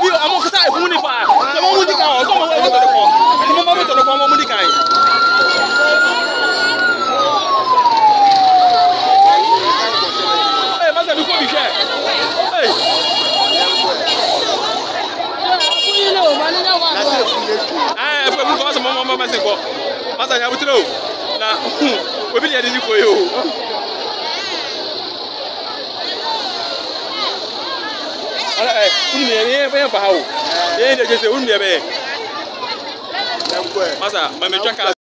bi amo kasa ehun ni fa so mo mudi kan o so mo wo to ko ti mo ma wo to ko mo mudi kan eh masa se bi ko bi se eh ẹ fún mi kọ́ ọ́ sọ mọ́ mọ́ mọ́ mẹ́sìn kọ́ ọ́ sọ yẹn o na obi ni ẹ di ni kò yẹ o. ala ɛ eh, unu yɛ yɛ yɛ fa ha o yɛ yɛ de kese unu yɛ bɛ masa mɛ mɛ